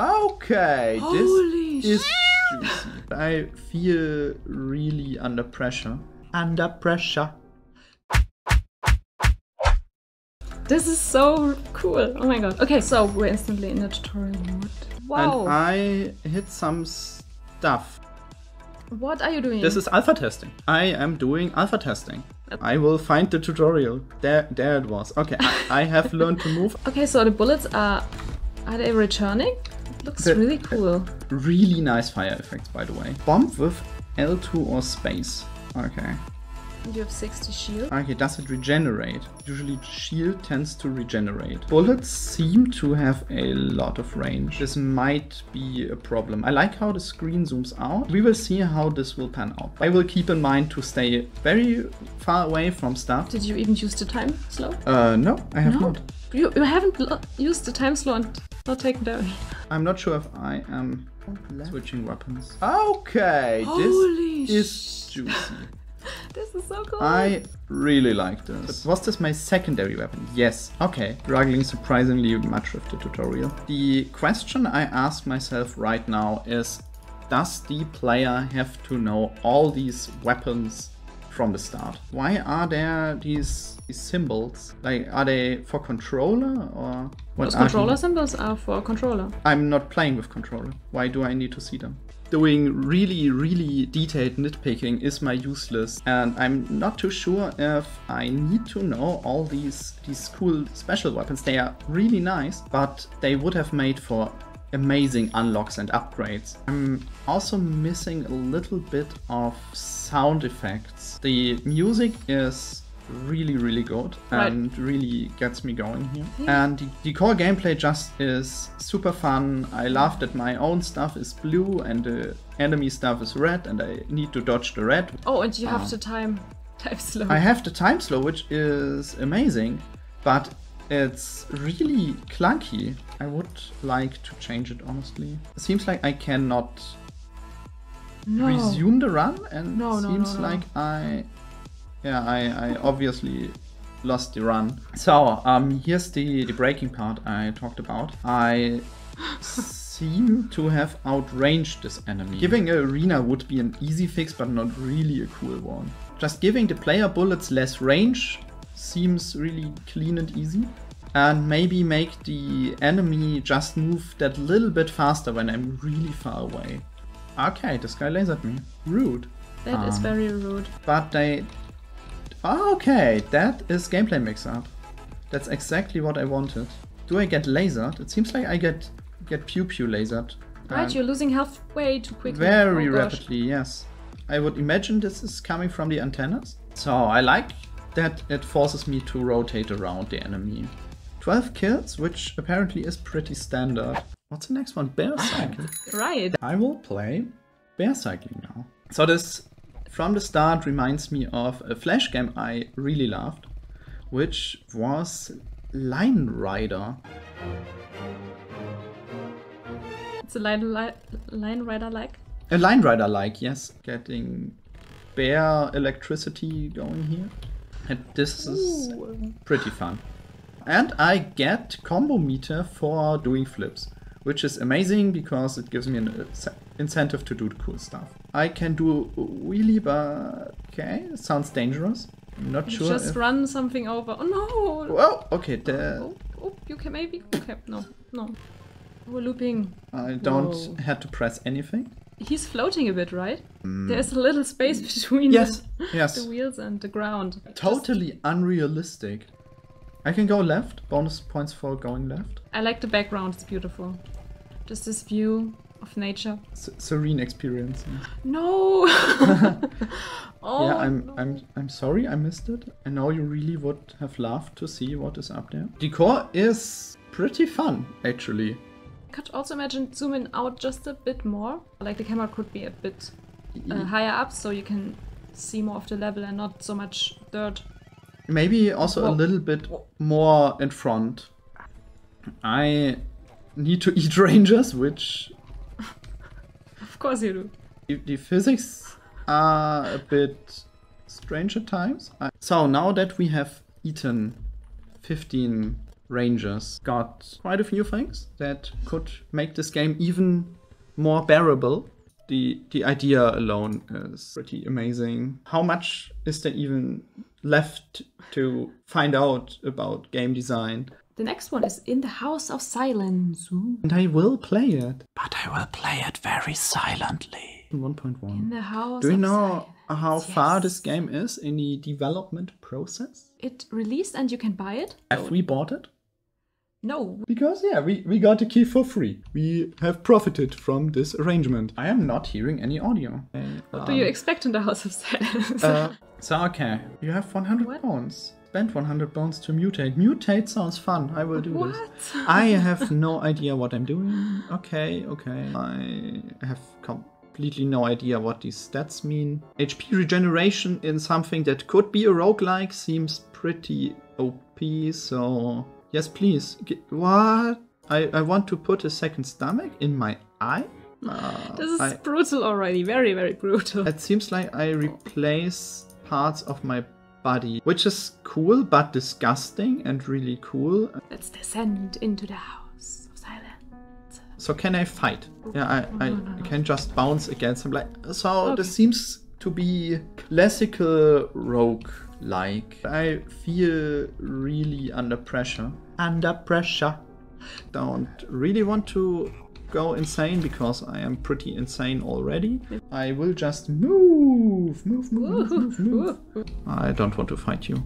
Okay, Holy this is juicy. I feel really under pressure. Under pressure. This is so cool. Oh my god. Okay, so we're instantly in the tutorial mode. Wow. And I hit some stuff. what are you doing? This is alpha testing. I am doing alpha testing. I will find the tutorial. There, there it was. Okay, I, I have learned to move. Okay, so the bullets are are they returning? Looks The- really cool. Really nice fire effects, by the way. Bomb with L2 or space. Okay. You have 60 shield. Okay, does it regenerate? Usually shield tends to regenerate. Bullets seem to have a lot of range. This might be a problem. I like how the screen zooms out. We will see how this will pan out. I will keep in mind to stay very far away from stuff. Did you even use the time slow? Uh, no, I have No. not. You, you haven't used the time slow and not taken damage. I'm not sure if I am switching weapons. Okay, Holy this is juicy. This is so cool. I really like this. Was this my secondary weapon? Yes. Okay. Struggling surprisingly much with the tutorial. The question I ask myself right now is Does the player have to know all these weapons from the start? Why are there these, these symbols? Like, are they for controller or what? Those are controller symbols are for controller. I'm not playing with controller. Why do I need to see them? Doing really, really detailed nitpicking is my useless, and I'm not too sure if I need to know all these these cool special weapons. They are really nice, but they would have made for amazing unlocks and upgrades. I'm also missing a little bit of sound effects. The music is really really good Right. and really gets me going here and the, the core gameplay just is super fun i love that my own stuff is blue and the enemy stuff is red and i need to dodge the red Oh, and you have Ah. to time time slow. i have the time slow which is amazing but it's really clunky i would like to change it honestly it seems like i cannot no. resume the run and No, it no, seems like I yeah I, I obviously lost the run. So um here's the, the breaking part I talked about. I seem to have outranged this enemy. Giving a arena would be an easy fix but not really a cool one. Just giving the player bullets less range seems really clean and easy. And maybe make the enemy just move that little bit faster when I'm really far away. Okay, this guy lasered me. Rude. That is Um, very rude. But they. Oh, okay, that is gameplay mix up. That's exactly what I wanted. Do I get lasered? It seems like I get get pew pew lasered. Right, Um, you're losing health way too quickly. very Oh, rapidly, yes. I would imagine this is coming from the antennas. So I like that it forces me to rotate around the enemy. 12 kills, which apparently is pretty standard. What's the next one? Bear ah, cycle. Right. I will play bear cycling now. So this from the start reminds me of a flash game I really loved, which was Line Rider. It's a line, line, line rider like. A Line Rider like, yes, getting bear electricity going here. And this is Ooh. pretty fun. And I get combo meter for doing flips, which is amazing because it gives me an incentive to do the cool stuff. I can do wheelie, but okay, sounds dangerous. I'm not You sure. just if- run something over. Oh no! Well, okay, the, Oh, oh, oh you can maybe. Okay, no, no. We're looping. I don't Whoa. had to press anything. He's floating a bit, right? There's a little space between Mm. Yes, the, yes. the wheels and the ground. Totally unrealistic. I can go left. Bonus points for going left. I like the background. It's beautiful. Just this view of nature. S- serene experience. No. oh. yeah, I'm, no. I'm, I'm sorry I missed it. I know you really would have loved to see what is up there. Decor is pretty fun, actually. Could also imagine zooming out just a bit more. Like the camera could be a bit uh, higher up, so you can see more of the level and not so much dirt. Maybe also a little bit more in front. I need to eat rangers, which Of course you do. the, the physics are a bit strange at times. I- so now that we have eaten 15 Rangers got quite a few things that could make this game even more bearable. The the idea alone is pretty amazing. How much is there even left to find out about game design? The next one is In the House of Silence. Ooh. And I will play it, but I will play it very silently. 1.1. In the House Do you of know Silence. how far this game is in the development process? It released and you can buy it? Have we bought it? No. Because yeah, we, we got the key for free. We have profited from this arrangement. I am not hearing any audio. What do you expect in the House of Silence? Uh, so okay, you have 100 What? bones. Spend 100 bones to mutate. Mutate sounds fun. I will do what? this. I have no idea what I'm doing. Okay, okay. I have completely no idea what these stats mean. HP regeneration in something that could be a roguelike seems pretty OP, so yes, please. G- what? I, I want to put a second stomach in my eye? Uh, this is I- brutal already. Very, very brutal. it seems like I replace parts of my body, which is cool but disgusting and really cool. Let's descend into the House of Silence. So can I fight? Yeah, I, I No, no, no. can just bounce against him. Like so, Okay. this seems to be classical rogue like. I feel really under pressure. Under pressure. Don't really want to go insane because I am pretty insane already. I will just move, move, move, move, move, move. I don't want to fight you.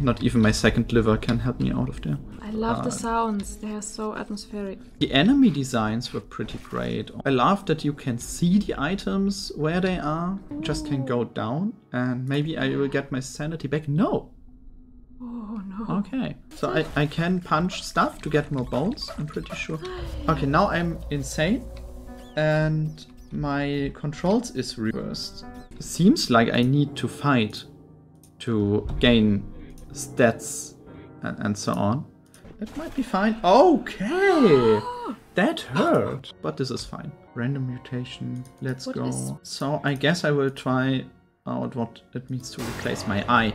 Not even my second liver can help me out of there. I love Uh, the sounds. They are so atmospheric. The enemy designs were pretty great. I love that you can see the items where they are. Just can go down and maybe I will get my sanity back. No. Oh no. Okay. So I, I can punch stuff to get more bones, I'm pretty sure. Okay, now I'm insane and my controls is reversed. Seems like I need to fight to gain stats and, and so on. That might be fine. Okay! That hurt. But this is fine. Random mutation. Let's What go. is- So I guess I will try out what it means to replace my eye.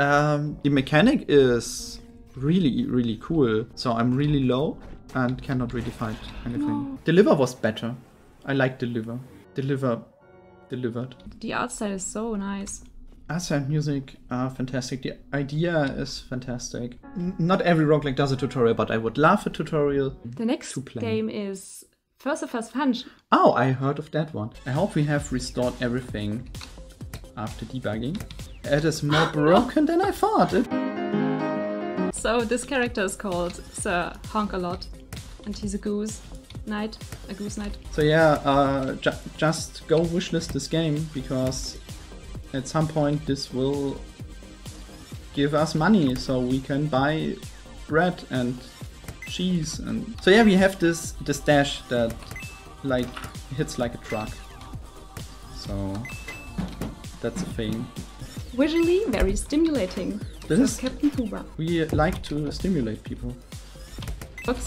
Um, the mechanic is really, really cool. So I'm really low and cannot really fight anything. Deliver was better. I like Deliver. Deliver. Delivered. The art style is so nice. Ascent music are fantastic. The idea is fantastic. N- not every roguelike does a tutorial, but I would love a tutorial. The next To play. game is Furcifer's Fungeon. Oh, I heard of that one. I hope we have restored everything after debugging. It is more broken than I thought. It So this character is called Sir Honkalot, and he's a goose knight, a goose knight. So yeah, uh, ju- just go wishlist this game because at some point this will give us money so we can buy bread and cheese and so yeah we have this this dash that like hits like a truck. So that's a thing. Visually very stimulating. This is Captain Huber. we like to stimulate people.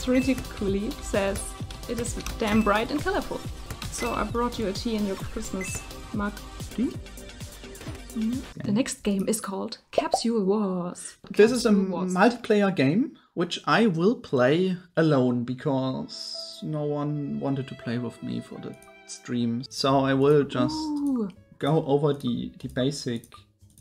Really coolly. Says it is damn bright and colorful. So I brought you a tea in your Christmas mug. The next game is called Capsule Wars. This is a Wars. multiplayer game which I will play alone because no one wanted to play with me for the stream. So I will just Ooh. go over the the basic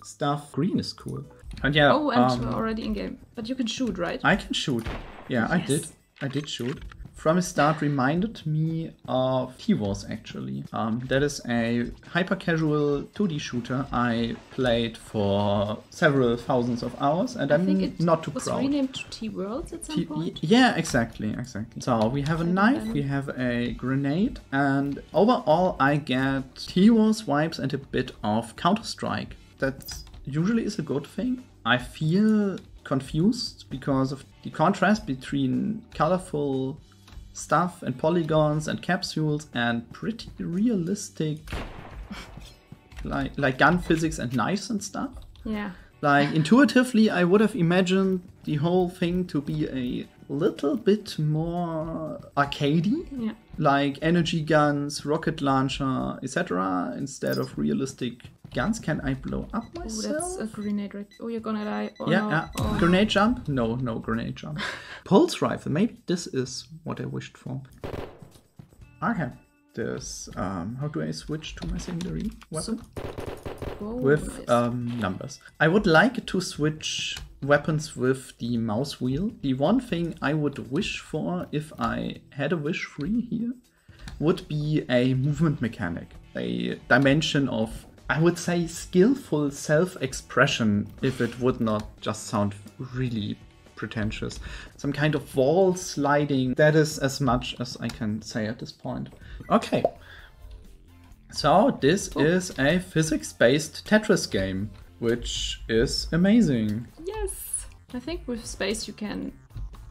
stuff. Green is cool. And yeah, Oh, and um, already in game. But you can shoot, right? I can shoot. Yeah, I did. I did shoot. From the start, reminded me of Teewars actually. Um, that is a hyper casual 2D shooter I played for several thousands of hours, and I it not too was proud. renamed to Teeworlds at some T- point. yeah, exactly, exactly. So we have a knife, we have a grenade, and overall I get Teewars vibes and a bit of Counter-Strike. That usually is a good thing. I feel confused because of the contrast between colorful stuff and polygons and capsules and pretty realistic like like gun physics and knives and stuff. Yeah. Like intuitively, I would have imagined the whole thing to be a little bit more arcadey, Yeah. like energy guns, rocket launcher, etc., instead of realistic guns. Can I blow up myself? Oh, that's a grenade right. Oh, you're gonna die. Oh, yeah, no. yeah. Oh. Grenade jump? No, no grenade jump. Pulse rifle. Maybe this is what I wished for. Okay. This. Um, how do I switch to my secondary weapon? Whoa, with nice. um, numbers. I would like to switch weapons with the mouse wheel. The one thing I would wish for if I had a wish free here would be a movement mechanic, a dimension of, I would say, skillful self expression if it would not just sound really pretentious. Some kind of wall sliding. That is as much as I can say at this point. Okay. So, this is a physics based Tetris game, which is amazing. Yes. I think with space you can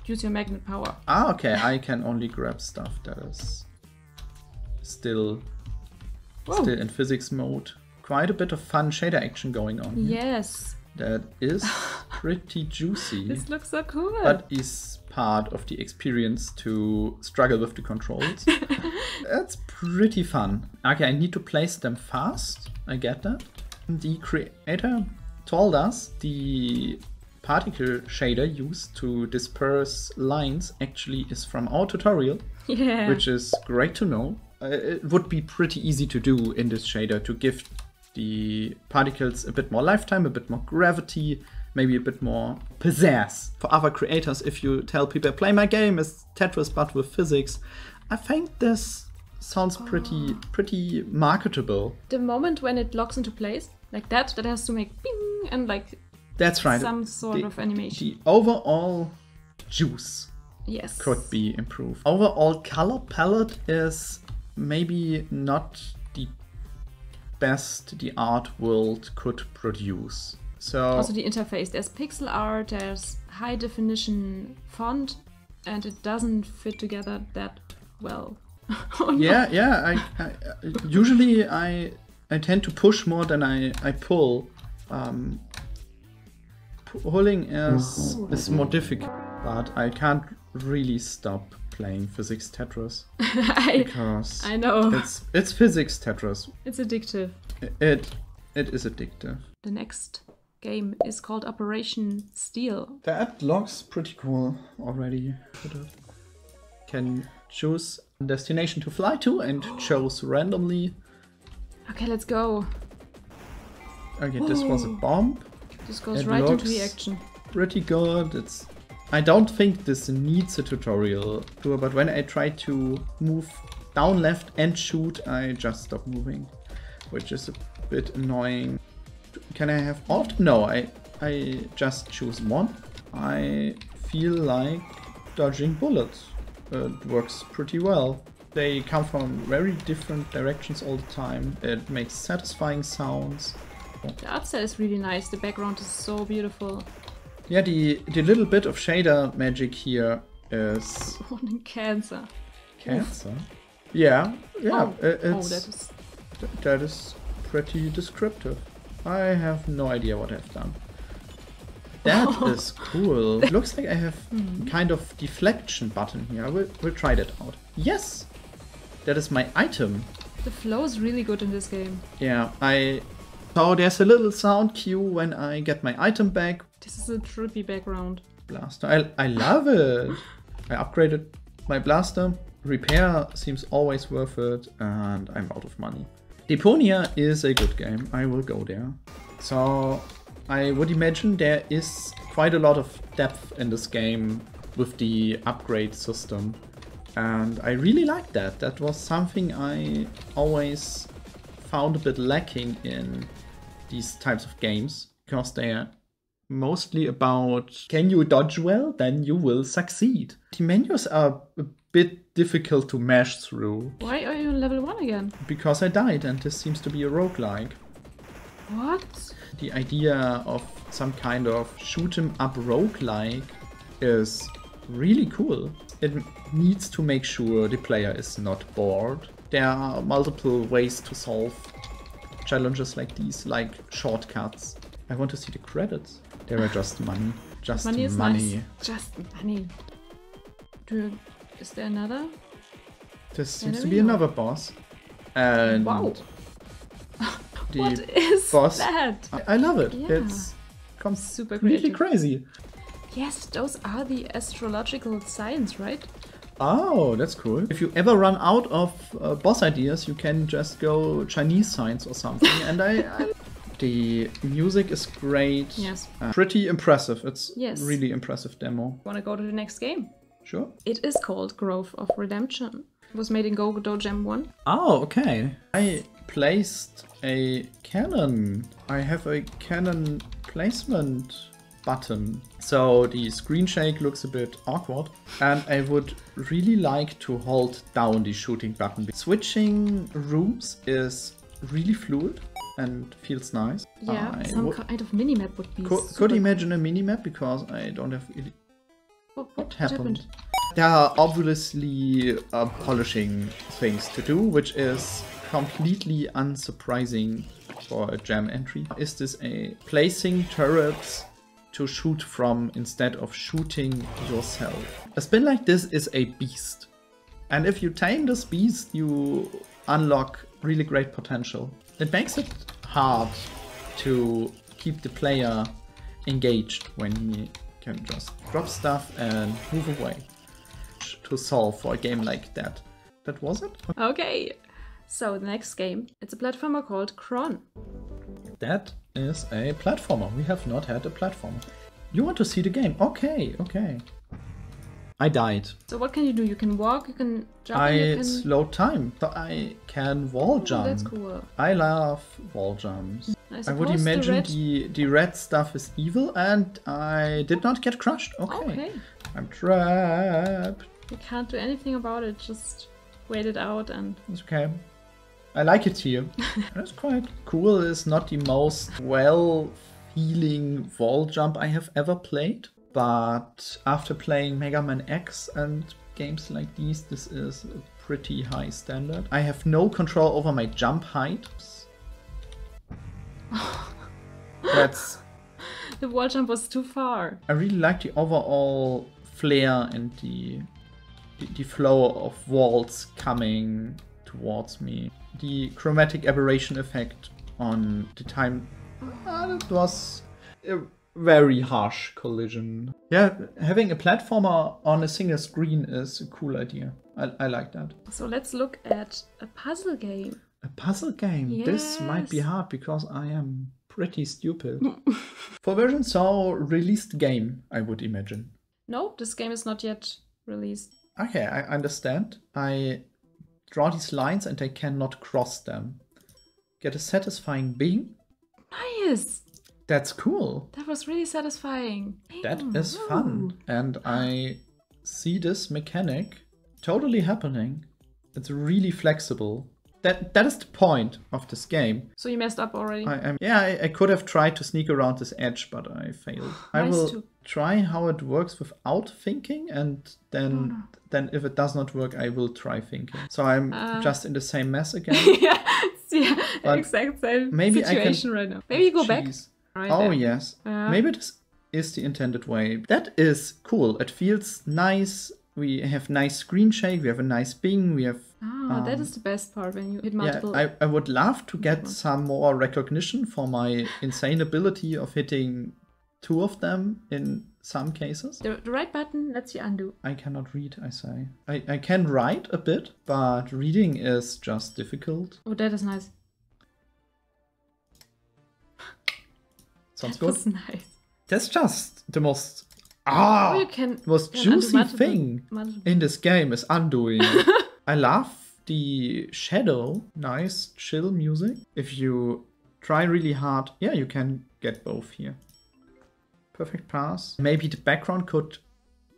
use your magnet power. Ah, okay, I can only grab stuff that is still Whoa. still in physics mode. Quite a bit of fun shader action going on. here. Yes. That is pretty juicy, This looks so cool. but is part of the experience to struggle with the controls. That's pretty fun. Okay, I need to place them fast. I get that. The creator told us the particle shader used to disperse lines actually is from our tutorial, yeah. which is great to know. Uh, it would be pretty easy to do in this shader to give the particles a bit more lifetime, a bit more gravity, maybe a bit more pizzazz. For other creators, if you tell people, play my game as Tetris but with physics, I think this sounds pretty oh. pretty marketable. the moment when it locks into place, like that, that has to make bing and like That's right. some sort the, of animation. The overall juice yes. could be improved. Overall color palette is maybe not best the art world could produce. So Also the interface. There's pixel art, there's high definition font, and it doesn't fit together that well. Oh, no. yeah, yeah. I, I usually I I tend to push more than I I pull. Um, pulling is is more difficult, but I can't really stop playing physics Tetris I, because I know. it's it's physics Tetris. It's addictive. It it is addictive. The next game is called Operation Steel. That looks pretty cool already. Can choose destination to fly to and chose randomly. Okay, let's go. Okay, this was a bomb. This goes It right into the action. Pretty good. It's. I don't think this needs a tutorial, but when I try to move down left and shoot, I just stop moving, which is a bit annoying. Can I have alt? No, I I just choose one. I feel like dodging bullets. It works pretty well. They come from very different directions all the time. It makes satisfying sounds. The art style is really nice. The background is so beautiful. Yeah, the the little bit of shader magic here is oh, One cancer. cancer. Yeah, yeah, oh. i- oh, that is. th- that is pretty descriptive. I have no idea what I've done. That is cool. Looks like I have hmm. kind of deflection button here. We'll, we'll try that out. Yes, that is my item. The flow is really good in this game. Yeah, I. So there's a little sound cue when I get my item back. This is a trippy background. blaster. I, I love it. I upgraded my blaster. Repair seems always worth it, and I'm out of money. Deponia is a good game. I will go there. So I would imagine there is quite a lot of depth in this game with the upgrade system. And I really like that. That was something I always found a bit lacking in these types of games because they are mostly about can you dodge well, then you will succeed. The menus are a bit difficult to mash through Why are you on level 1 again? because I died and this seems to be a roguelike. What? The idea of some kind of shoot 'em up roguelike is really cool. It needs to make sure the player is not bored. There are multiple ways to solve challenges like these, like shortcuts. I want to see the credits. There were just money. Just Money is money. nice. Just money. Do is there another? There seems to be another boss. And Wow. What is boss. that? I, I love it. Yeah. It's Super completely crazy. Yes, those are the astrological signs, right? Oh, that's cool. If you ever run out of uh, boss ideas, you can just go Chinese signs or something. and I, I the music is great. Yes. Uh, pretty impressive. It's Yes. really impressive demo. Want to go to the next game? Sure. It is called Growth of Redemption. It was made in Go Jam 1. Oh, okay. I placed a cannon. I have a cannon placement button. So the screen shake looks a bit awkward. And I would really like to hold down the shooting button. Switching rooms is really fluid and feels nice. Yeah, I some kind of minimap would be. could, could imagine a minimap because I don't have really What, what happened? There are obviously uh, polishing things to do, which is completely unsurprising for a jam entry. Is this a placing turrets to shoot from instead of shooting yourself? A spin like this is a beast. And if you tame this beast, you unlock really great potential. It makes it hard to keep the player engaged when he can just drop stuff and move away to solve for a game like that. That was it? Okay, so the next game. It's a platformer called Kron. That is a platformer. We have not had a platformer. You want to see the game? Okay, okay. I died. So what can you do? You can walk, you can jump, I you can... slowed time, so I can wall Oh, jump. that's cool. I love wall jumps. I, I would suppose the imagine red- the, the red stuff is evil, and I did not get crushed. Okay. Okay, I'm trapped. you can't do anything about it. Just wait it out and It's okay. I like it here. That's quite cool. It's not the most well feeling wall jump I have ever played. But after playing Mega Man X and games like these, this is a pretty high standard. I have no control over my jump height. That's the wall jump was too far. I really like the overall flair and the, the the flow of walls coming towards me. The chromatic aberration effect on the time uh, it was a very harsh collision. Yeah, having a platformer on a single screen is a cool idea. I, I like that. So let's look at a puzzle game. A puzzle game. This might be hard because I am pretty stupid. For version so released game, I would imagine. No, this game is not yet released. Okay, I understand. I draw these lines and I cannot cross them. Get a satisfying bing? Nice! That's cool. That was really satisfying. That is fun. And I see this mechanic totally happening. It's really flexible. That that is the point of this game. So you messed up already. I am yeah, I, I could have tried to sneak around this edge, but I failed. I will too. try how it works without thinking, and then then if it does not work, I will try thinking. So I'm Uh. just in the same mess again. yeah, it's the But exact same maybe I can- situation right now. Maybe you go back. Right oh there. yes. Yeah. Maybe this is the intended way. That is cool. It feels nice. We have nice screen shake. We have a nice ping. We have Ah, that um, is the best part when you hit multiple. yeah. I, I would love to get some more recognition for my insane ability of hitting two of them in some cases. the, the right button lets you undo. I cannot read. I say I, I can write a bit, but reading is just difficult. Oh, that is nice. Sounds good. was nice. That's just the most ah oh, you can. most juicy thing multiple- in this game is undoing. I love the shadow, nice chill music. If you try really hard, yeah, you can get both here. Perfect pass. Maybe the background could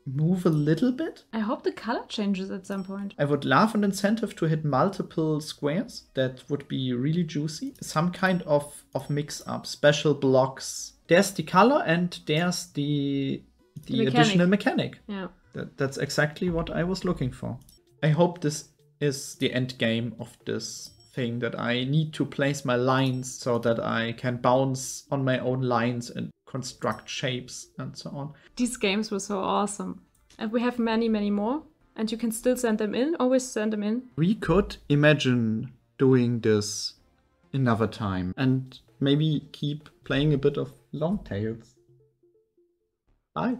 move a little bit. I hope the color changes at some point. I would love an incentive to hit multiple squares. That would be really juicy. Some kind of, of mix up, special blocks. There's the color and there's the the, The mechanic. additional mechanic. Yeah. That, that's exactly what I was looking for. I hope this is the end game of this thing that I need to place my lines so that I can bounce on my own lines and construct shapes and so on. These games were so awesome. And we have many, many more. And you can still send them in. Always send them in. We could imagine doing this another time and maybe keep playing a bit of long tails. Bye.